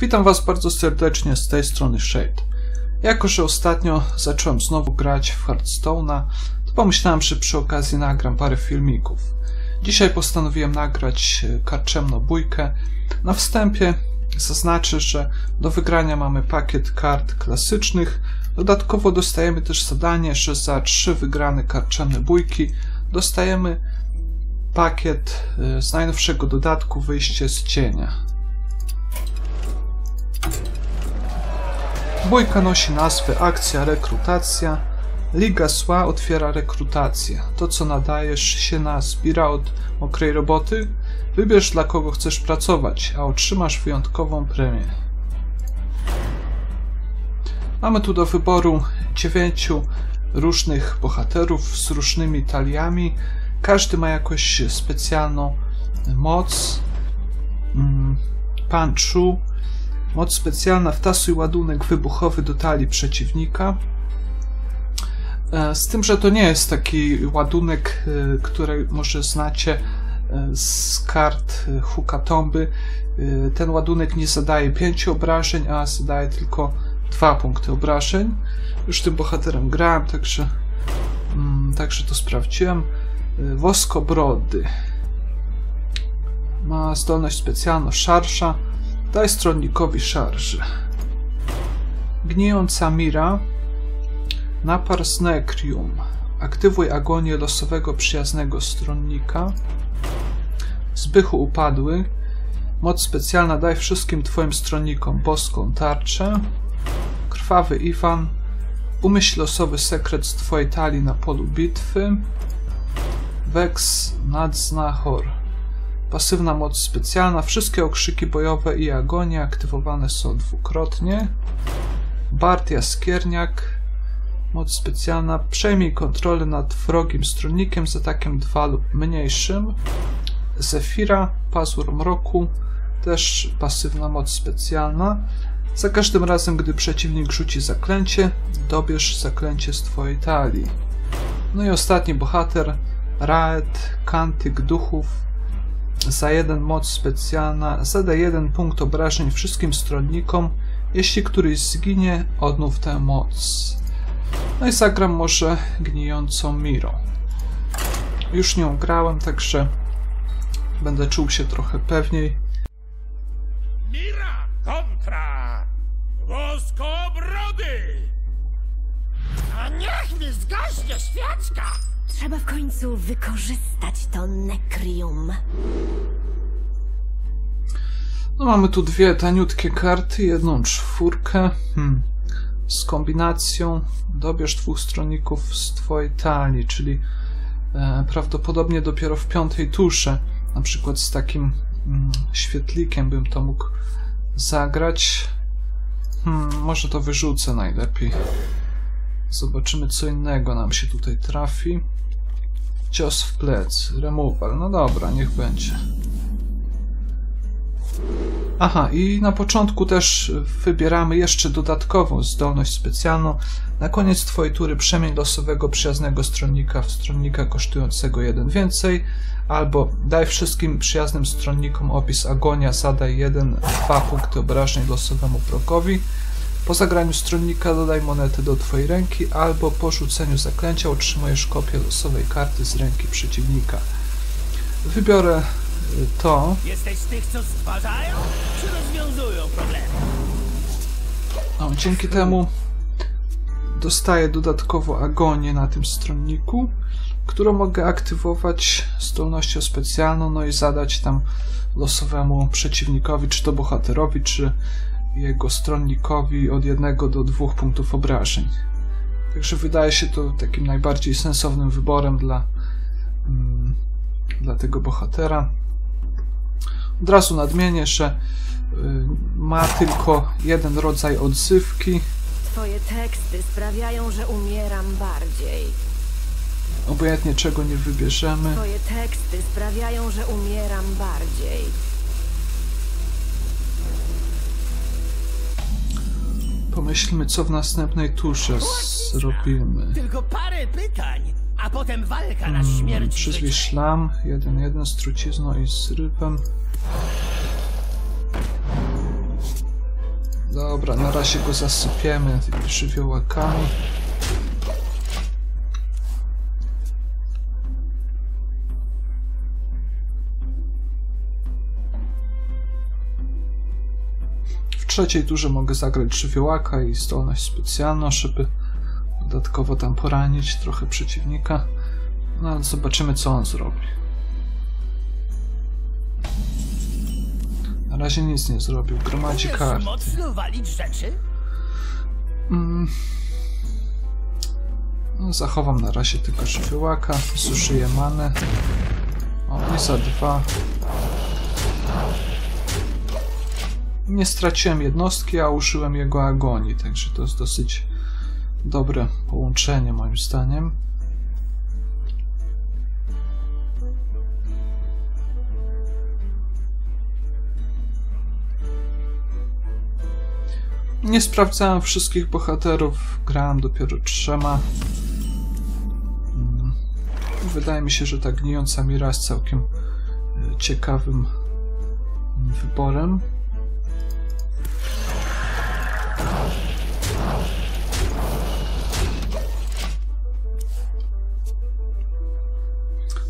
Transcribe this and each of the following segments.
Witam Was bardzo serdecznie z tej strony Shade. Jako, że ostatnio zacząłem znowu grać w Hearthstone'a, to pomyślałem, że przy okazji nagram parę filmików. Dzisiaj postanowiłem nagrać e, karczemno bójkę. Na wstępie zaznaczę, że do wygrania mamy pakiet kart klasycznych. Dodatkowo dostajemy też zadanie, że za trzy wygrane karczemne bójki dostajemy pakiet e, z najnowszego dodatku Wyjście z cienia. Bójka nosi nazwę Akcja Rekrutacja. Liga Sła otwiera rekrutację. To, co nadajesz się na Spira od mokrej roboty, wybierz dla kogo chcesz pracować, a otrzymasz wyjątkową premię. Mamy tu do wyboru dziewięciu różnych bohaterów z różnymi taliami. Każdy ma jakąś specjalną moc. Mm, Pan Chu Moc specjalna wtasuj ładunek wybuchowy do talii przeciwnika. E, z tym, że to nie jest taki ładunek, e, który może znacie e, z kart Hukatomby. Ten ładunek nie zadaje 5 obrażeń, a zadaje tylko 2 punkty obrażeń. Już tym bohaterem grałem, także, mm, także to sprawdziłem. Woskobrody. Ma zdolność specjalną szarsza. Daj stronnikowi szarży. Gnijąca Mira. Napar z Nekrium. Aktywuj agonię losowego przyjaznego stronnika. Zbychu upadły. Moc specjalna daj wszystkim twoim stronnikom boską tarczę. Krwawy Iwan. Umyśl losowy sekret z twojej talii na polu bitwy. Vex Nadznachor. Pasywna moc specjalna. Wszystkie okrzyki bojowe i agonie aktywowane są dwukrotnie. Bart Jaskierniak. Moc specjalna. Przejmij kontrolę nad wrogim stronnikiem z atakiem 2 lub mniejszym. Zefira. Pazur Mroku. Też pasywna moc specjalna. Za każdym razem, gdy przeciwnik rzuci zaklęcie, dobierz zaklęcie z twojej talii. No i ostatni bohater. Raed, Kantyk Duchów, za jeden moc specjalna zada jeden punkt obrażeń wszystkim stronnikom. Jeśli któryś zginie, odnów tę moc. No i zagram może gnijącą Mirą. Już nią grałem, także będę czuł się trochę pewniej. Mira kontra Woskobrody! Mi zgaśnie świeczka! Trzeba w końcu wykorzystać to nekrium. No mamy tu dwie taniutkie karty, jedną czwórkę. Hmm. Z kombinacją dobierz dwóch stronników z twojej talii, czyli e, prawdopodobnie dopiero w piątej tusze, na przykład z takim mm, świetlikiem bym to mógł zagrać. Hmm, może to wyrzucę najlepiej. Zobaczymy, co innego nam się tutaj trafi. Cios w plec, removal. No dobra, niech będzie. Aha, i na początku też wybieramy jeszcze dodatkową zdolność specjalną. Na koniec twojej tury przemień losowego przyjaznego stronnika w stronnika kosztującego jeden więcej, albo daj wszystkim przyjaznym stronnikom opis agonia, zadaj 1-2 punkty obrażeń losowemu wrogowi. Po zagraniu stronnika dodaj monety do twojej ręki, albo po rzuceniu zaklęcia otrzymujesz kopię losowej karty z ręki przeciwnika. Wybiorę y, to. Jesteś z tych, co stwarzają, czy rozwiązują problemy? No, dzięki temu dostaję dodatkowo agonię na tym stronniku, którą mogę aktywować zdolnością specjalną, no i zadać tam losowemu przeciwnikowi, czy to bohaterowi, czy jego stronnikowi od jednego do dwóch punktów obrażeń. Także wydaje się to takim najbardziej sensownym wyborem dla, mm, dla tego bohatera. Od razu nadmienię, że y, ma tylko jeden rodzaj odzywki. Twoje teksty sprawiają, że umieram bardziej. Obojętnie czego nie wybierzemy. Twoje teksty sprawiają, że umieram bardziej. Pomyślmy, co w następnej turze zrobimy. Tylko parę pytań, a potem walka na Hmm, śmierć Przyzwij szlam, jeden, jeden z trucizną i z rybem. Dobra, na razie go zasypiemy żywiołakami. Trzeciej turze mogę zagrać żywiołaka i zdolność specjalną, żeby dodatkowo tam poranić trochę przeciwnika. No ale zobaczymy co on zrobi. Na razie nic nie zrobił, gromadzi karty. mocno walić rzeczy? Mm. No, zachowam na razie tylko żywiołaka, zużyję manę. O, i za dwa. Nie straciłem jednostki, a użyłem jego agonii, także to jest dosyć dobre połączenie moim zdaniem. Nie sprawdzałem wszystkich bohaterów, grałem dopiero trzema. Mm. Wydaje mi się, że ta gnijąca mira jest całkiem e, ciekawym mm, wyborem.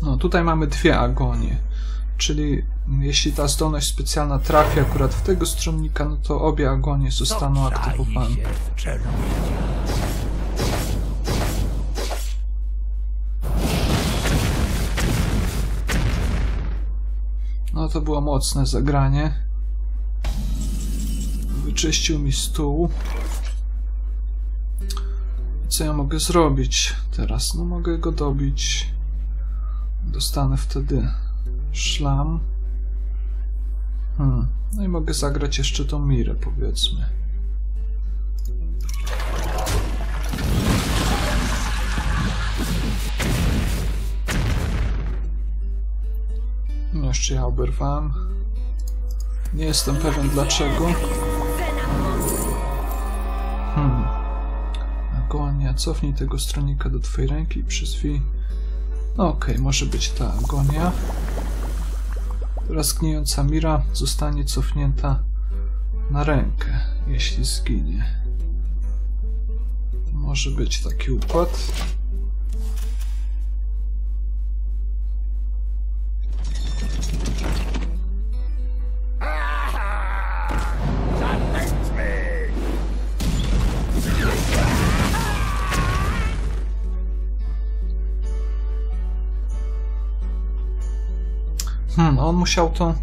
No, tutaj mamy dwie agonie. Czyli jeśli ta zdolność specjalna trafi akurat w tego stronnika, no to obie agonie zostaną aktywowane. No to było mocne zagranie. Wyczyścił mi stół. Co ja mogę zrobić teraz? No mogę go dobić. Dostanę wtedy szlam. Hmm. No i mogę zagrać jeszcze tą mirę, powiedzmy. No jeszcze ja oberwałem. Nie jestem pewien dlaczego. Hmm. Agonia. Cofnij tego stronika do twojej ręki i przyzwij. Okej, może być ta agonia. Teraz gnijąca Mira zostanie cofnięta na rękę, jeśli zginie. Może być taki układ. Hmm, on musiał to...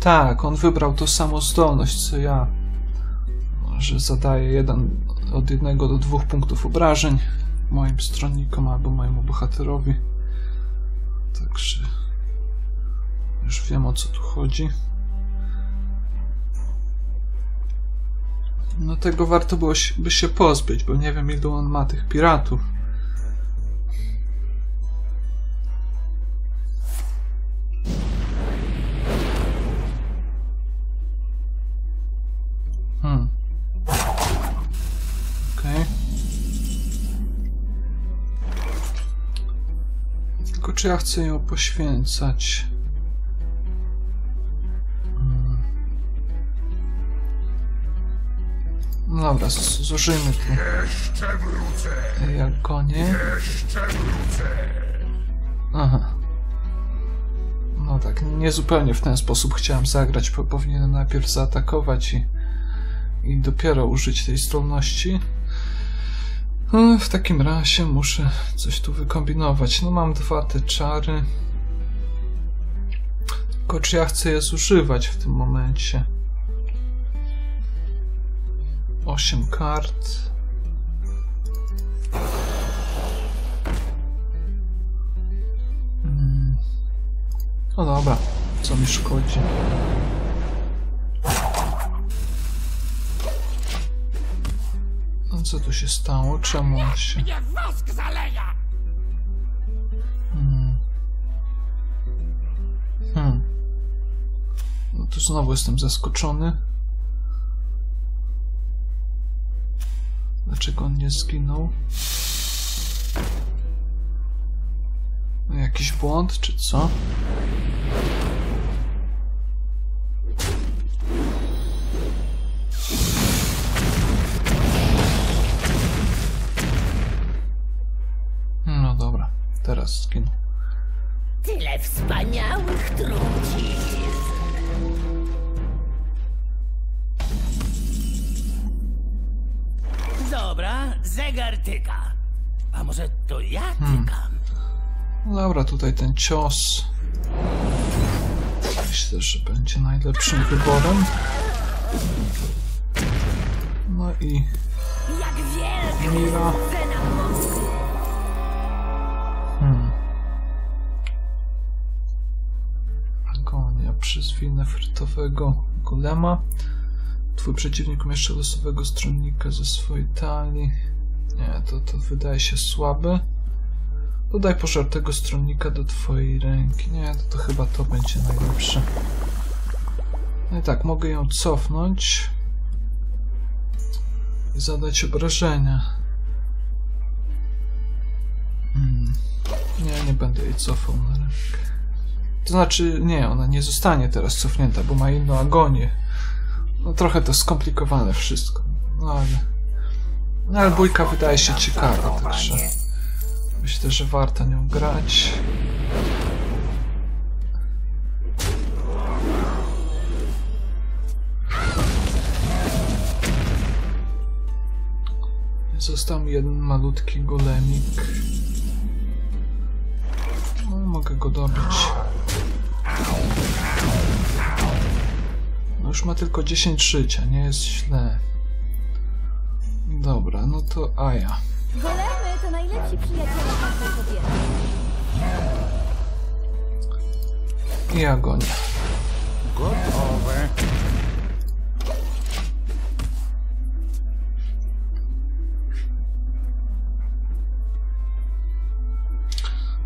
Tak, on wybrał tą samą zdolność, co ja. Że zadaje jeden, od jednego do dwóch punktów obrażeń moim stronnikom albo mojemu bohaterowi. Także... Już wiem o co tu chodzi. No tego warto było się, by się pozbyć, bo nie wiem ilu on ma tych piratów. Czy ja chcę ją poświęcać? Hmm. No dobra, zużyjmy tu. Jeszcze wrócę! Jak konie. Jeszcze wrócę! Aha. No tak, nie zupełnie w ten sposób chciałem zagrać, bo powinienem najpierw zaatakować i, i dopiero użyć tej zdolności. No, w takim razie muszę coś tu wykombinować. No mam dwa te czary. Tylko czy ja chcę je zużywać w tym momencie? Osiem kart. Mm. No dobra, co mi szkodzi. No co tu się stało? Czemu on się... Mnie wosk zaleja! Hmm. Hmm. No tu znowu jestem zaskoczony. Dlaczego on nie zginął? Jakiś błąd, czy co? Dobra, tutaj ten cios. Myślę, że będzie najlepszym wyborem. No i Mira. Hmm. Agonia przez winę frytowego golema. Twój przeciwnik umieszcza losowego stronnika ze swojej talii. Nie, to, to wydaje się słabe. Dodaj pożartego stronnika do twojej ręki. Nie, to, to chyba to będzie najlepsze. No i tak, mogę ją cofnąć. I zadać obrażenia. Hmm. Nie, nie będę jej cofał na rękę. To znaczy, nie, ona nie zostanie teraz cofnięta, bo ma inną agonię. No trochę to skomplikowane wszystko. No ale... No ale bójka wydaje się ciekawa, także... Myślę, że warto nią grać. Został jeden malutki golemik. No, mogę go dobyć. No już ma tylko 10 życia, nie jest źle. Dobra, no to Aja. To najlepsi przyjaciele każdej kobiety. I Agonia. Gotowe.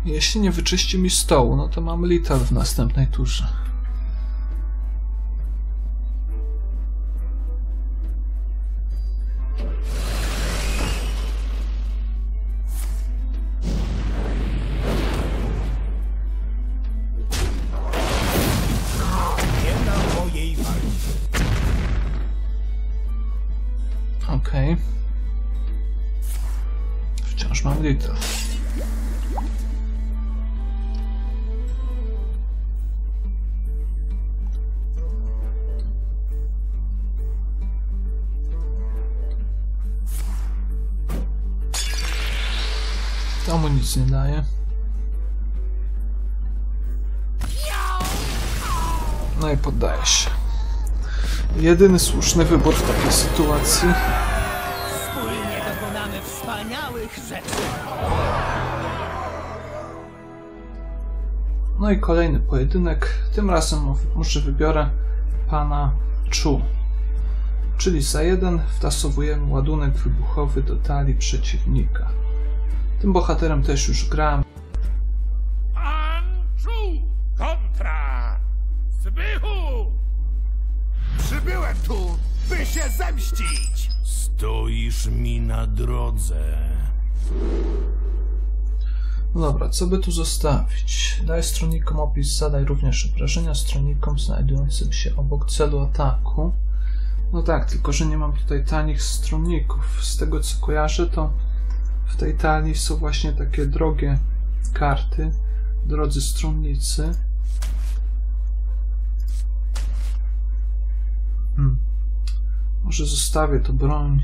Jeśli nie wyczyści mi stołu, no to mam Little w następnej turze. Wciąż mam. To mu nic nie daje. No i poddaje się. Jedyny słuszny wybór w takiej sytuacji. No i kolejny pojedynek. Tym razem może wybiorę pana Chu. Czyli za jeden wtasowujemy ładunek wybuchowy do talii przeciwnika. Tym bohaterem też już grałem. Andrew! Kontra! Zbychu! Przybyłem tu, by się zemścić! Stoisz mi na drodze. Dobra, co by tu zostawić? Daj stronnikom opis, zadaj również obrażenia stronnikom znajdującym się obok celu ataku. No tak, tylko że nie mam tutaj tanich stronników. Z tego co kojarzę, to w tej talii są właśnie takie drogie karty, drodzy stronnicy. Hmm. Może zostawię to broń.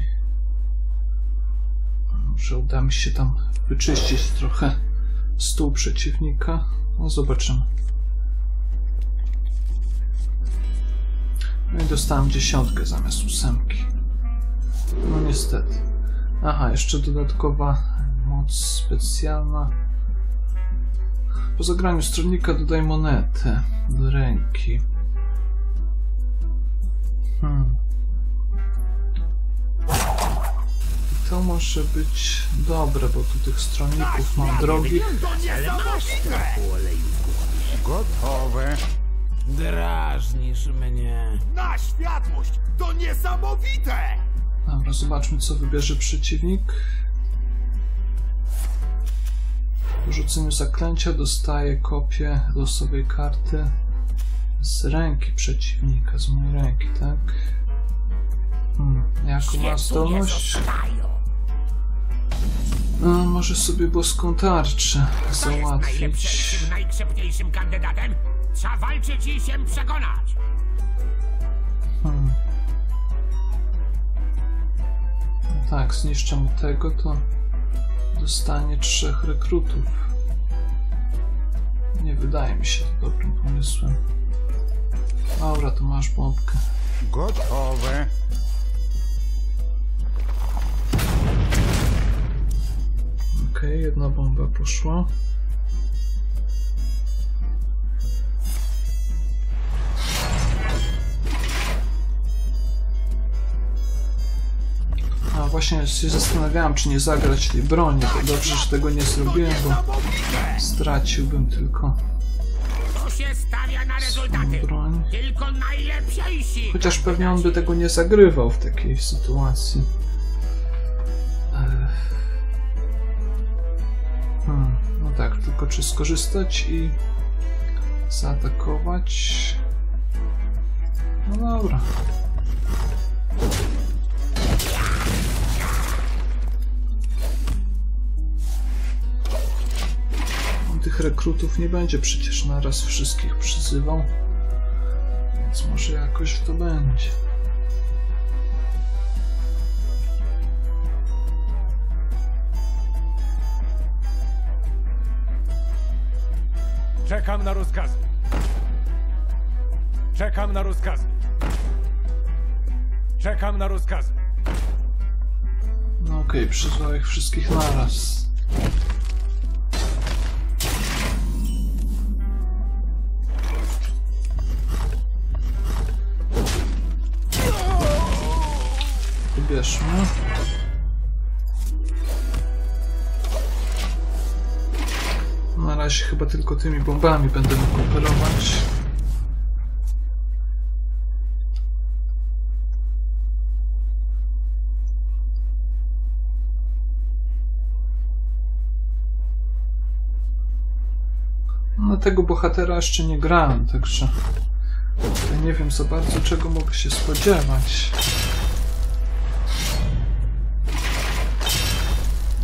Może uda mi się tam wyczyścić trochę stół przeciwnika. No zobaczymy. No i dostałem dziesiątkę zamiast ósemki. No niestety. Aha, jeszcze dodatkowa moc specjalna. Po zagraniu stronnika dodaj monetę do ręki. Hmm. To może być dobre, bo tu tych stronników mam w głowie. Gotowe. Drażnisz mnie. Na światłość! To niesamowite! Dobra, zobaczmy co wybierze przeciwnik. Po rzuceniu zaklęcia dostaje kopię losowej karty z ręki przeciwnika, z mojej ręki, tak? Hmm, jaką ma zdolność? No, może sobie boską tarczę jest załatwić. najlepszym, najkrzepniejszym kandydatem? Trzeba walczyć i się przekonać. Hmm. No tak, zniszczę mu tego, to dostanie trzech rekrutów. Nie wydaje mi się to dobrym pomysłem. Dobra, to masz bombkę. Gotowe. Okej, jedna bomba poszła. A właśnie się zastanawiałem, czy nie zagrać tej broni. To dobrze, że tego nie zrobiłem, bo straciłbym tylko broń. Chociaż pewnie on by tego nie zagrywał w takiej sytuacji. Tylko czy skorzystać i zaatakować? No dobra. On tych rekrutów nie będzie przecież naraz wszystkich przyzywał. Więc może jakoś to będzie. Czekam na rozkazy. Czekam na rozkazy. Czekam na rozkazy. No okej, przyzwał ich wszystkich naraz. Wybierzmy. Razie chyba tylko tymi bombami będę mógł operować. No tego bohatera jeszcze nie grałem, także nie wiem za bardzo czego mogę się spodziewać.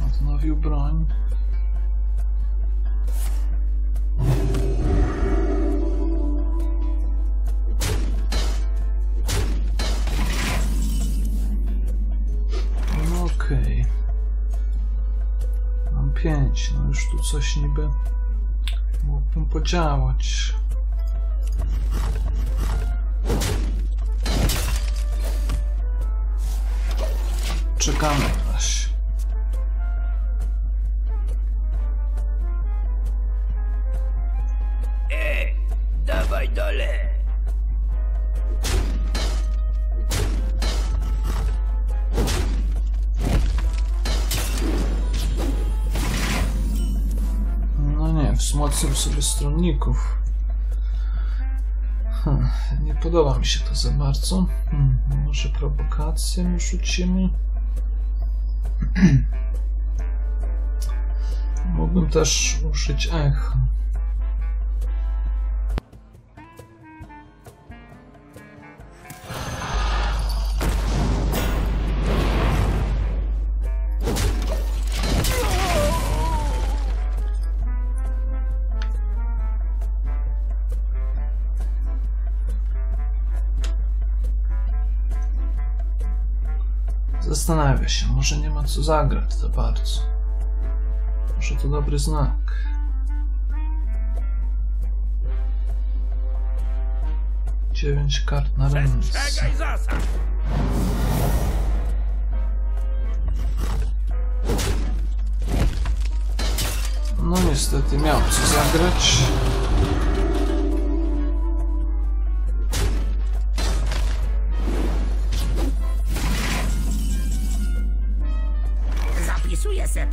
Odnowił broń. Już tu coś niby mógłbym podziałać. Czekamy wzmocnił sobie stronników. Hm, nie podoba mi się to za bardzo. Hmm, może prowokację mu rzucimy? Mógłbym też użyć echa. Zastanawia się, może nie ma co zagrać za bardzo. Może to dobry znak. Dziewięć kart na ręce. No niestety miał co zagrać.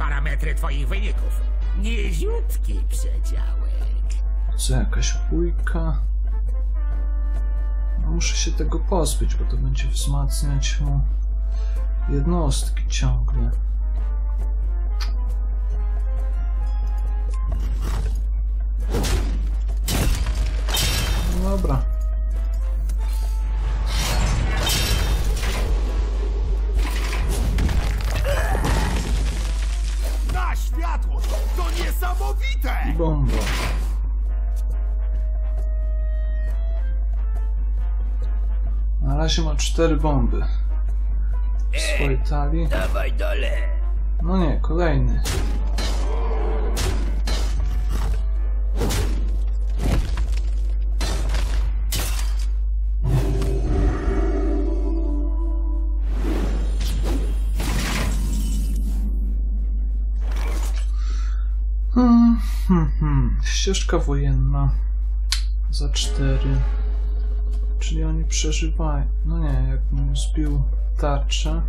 Parametry twoich wyników. Niziutki przedziałek. Co jakaś bójka? No, muszę się tego pozbyć, bo to będzie wzmacniać mu jednostki ciągle. Niesamowite! Bomba. Na razie ma cztery bomby w swojej talii. Dawaj dole! No nie, kolejny. Ścieżka wojenna za cztery. Czyli oni przeżywają. No nie, jakbym zbił tarczę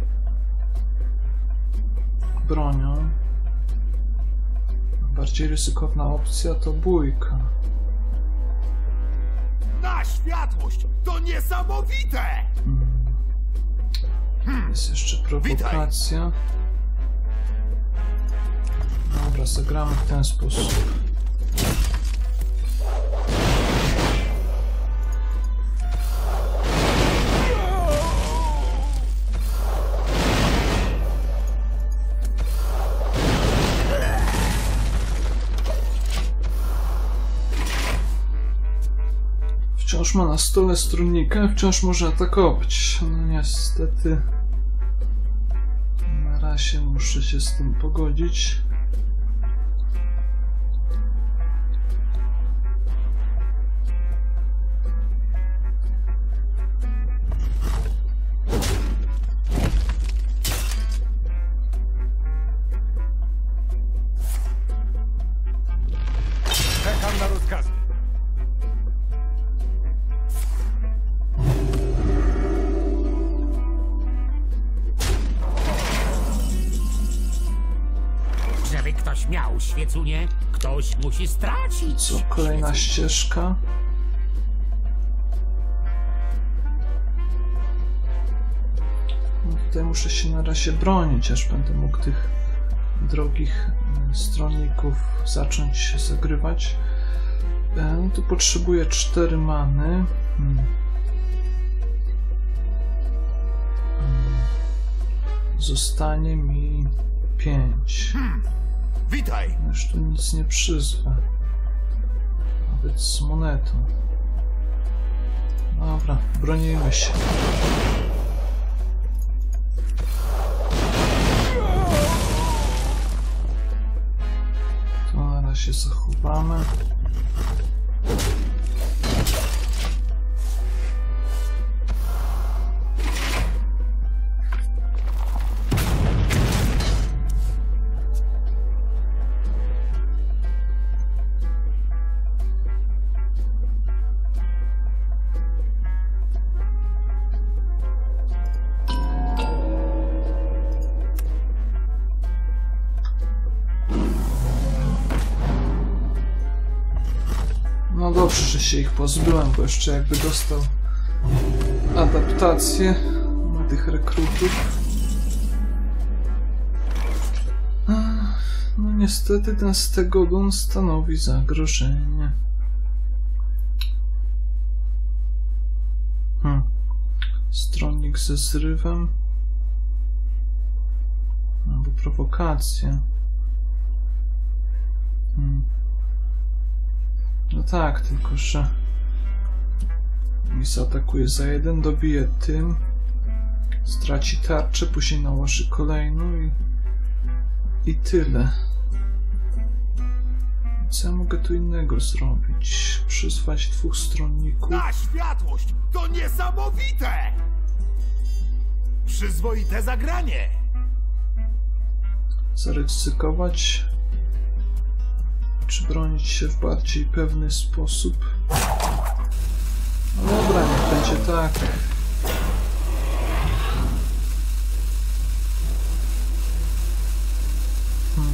bronią. Bardziej ryzykowna opcja to bójka. Na światłość! To niesamowite! Jest jeszcze prowokacja. Dobra, zagramy w ten sposób. Wciąż ma na stole strunnika, wciąż może atakować. No niestety. Na razie muszę się z tym pogodzić. Musi stracić. Co, kolejna ścieżka? No tutaj muszę się na razie bronić, aż będę mógł tych drogich e, stronników zacząć zagrywać. E, No tu potrzebuję 4 many. Hmm. Hmm. Zostanie mi 5. Witaj! Już tu nic nie przyzwę. Nawet z monetą. Dobra, bronimy się. To na razie zachowamy. Dobrze, że się ich pozbyłem, bo jeszcze jakby dostał adaptację na tych rekrutów. No niestety ten stegodon stanowi zagrożenie. Hmm. Stronnik ze zrywem. Albo prowokacja. No tak, tylko że mi zaatakuje za jeden, dobije tym, straci tarczę, później nałoży kolejną i, i tyle. Co ja mogę tu innego zrobić? Przyzwać dwóch stronników? Na światłość! To niesamowite! Przyzwoite zagranie! Zaryzykować? Czy bronić się w bardziej pewny sposób? No dobra, niech będzie tak. Hmm.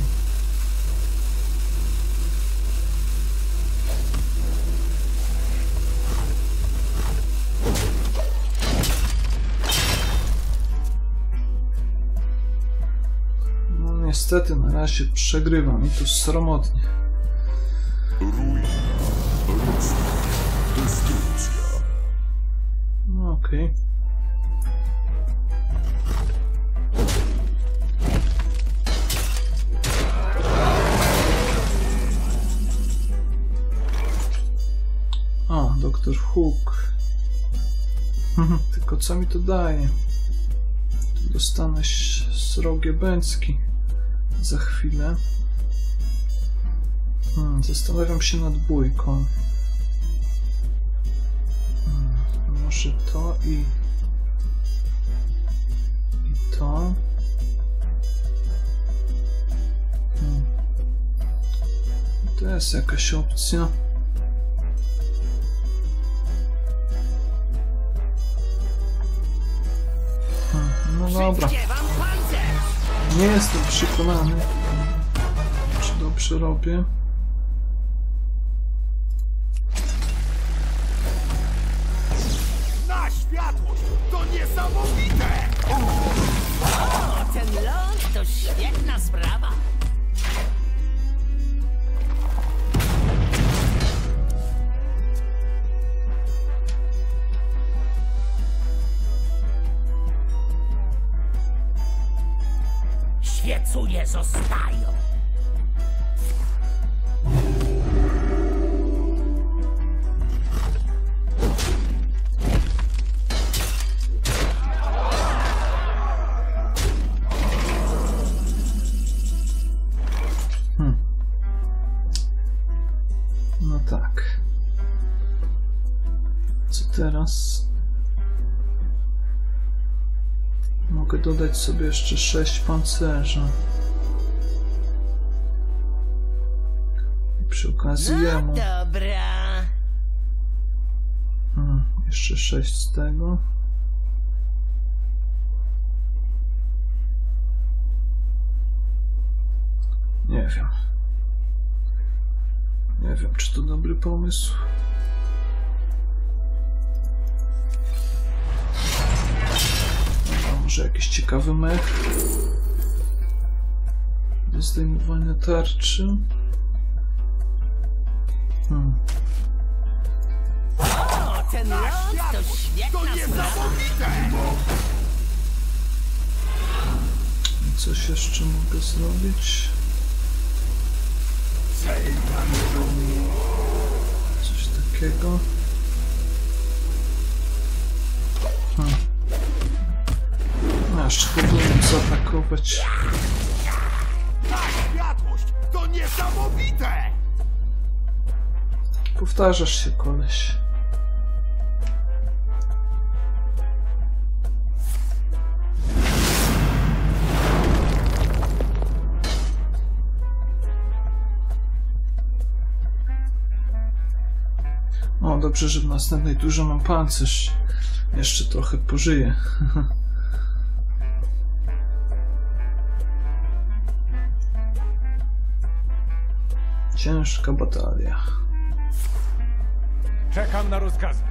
No niestety na razie przegrywam i to sromotnie. No okej. O, doktor Hook. Tylko co mi to daje? Dostanę srogie bęcki za chwilę. Hmm, zastanawiam się nad dwójką. Hmm, może to i... i to. Hmm. To jest jakaś opcja. Hmm, no dobra. Nie jestem przekonany, czy dobrze robię. To świetna sprawa. Świecuje zostają. Dodać sobie jeszcze 6 pancerza. I przy okazji No jemu. dobra. Hmm, jeszcze 6 z tego. Nie wiem. Nie wiem, czy to dobry pomysł. Może jakiś ciekawy mech. Do zdejmowania tarczy. Hmm. O, ten to świetna! Coś jeszcze mogę zrobić? Coś takiego. Hmm. Jeszcze powinienem zaatakować. Na światłość! To niesamowite! Powtarzasz się, koleś. O, dobrze, że w następnej turze mam pancerz. Jeszcze trochę pożyję. Ciężka batalia. Czekam na rozkazy.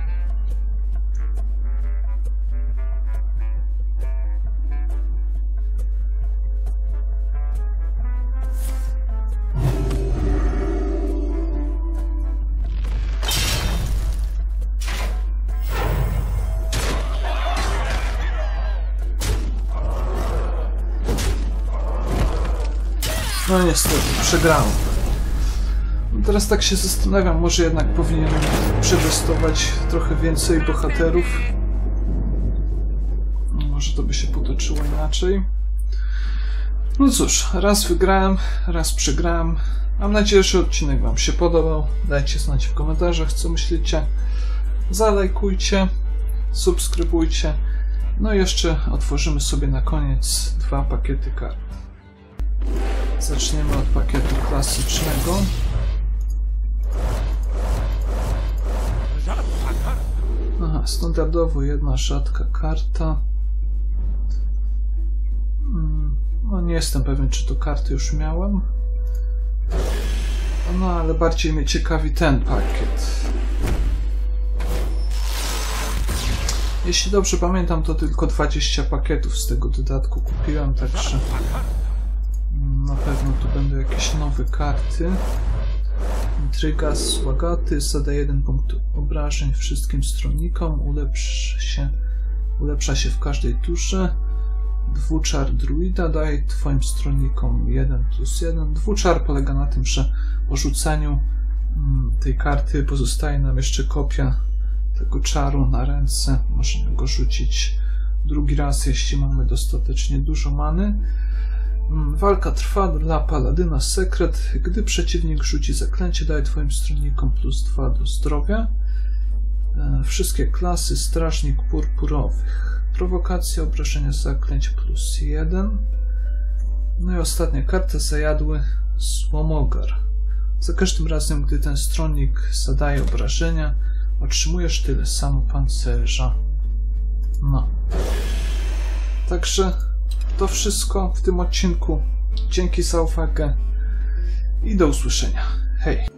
No niestety, przegrałem. Teraz tak się zastanawiam, może jednak powinienem przetestować trochę więcej bohaterów. Może to by się potoczyło inaczej. No cóż, raz wygrałem, raz przegrałem. Mam nadzieję, że odcinek Wam się podobał. Dajcie znać w komentarzach, co myślicie. Zalajkujcie, subskrybujcie. No i jeszcze otworzymy sobie na koniec dwa pakiety kart. Zaczniemy od pakietu klasycznego. Standardowo jedna rzadka karta. Mm, No nie jestem pewien, czy to karty już miałem. No ale bardziej mnie ciekawi ten pakiet. Jeśli dobrze pamiętam, to tylko 20 pakietów z tego dodatku kupiłem, także na pewno tu będą jakieś nowe karty. Intryga Słagaty zada 1 punkt obrażeń wszystkim stronnikom, ulepsza się, ulepsza się w każdej turze. Dwuczar druida daje twoim stronnikom 1 plus 1. Dwuczar polega na tym, że po rzuceniu mm, tej karty pozostaje nam jeszcze kopia tego czaru na ręce. Możemy go rzucić drugi raz, jeśli mamy dostatecznie dużo many. Mm, Walka trwa dla paladyna sekret. Gdy przeciwnik rzuci zaklęcie, daje twoim stronnikom plus 2 do zdrowia. E, Wszystkie klasy strażnik purpurowych. Prowokacja, obrażenia zaklęć plus 1. No i ostatnia karta zajadły Słomogar. Za każdym razem, gdy ten stronnik zadaje obrażenia, otrzymujesz tyle samo pancerza. No. Także to wszystko w tym odcinku. Dzięki za uwagę i do usłyszenia. Hej!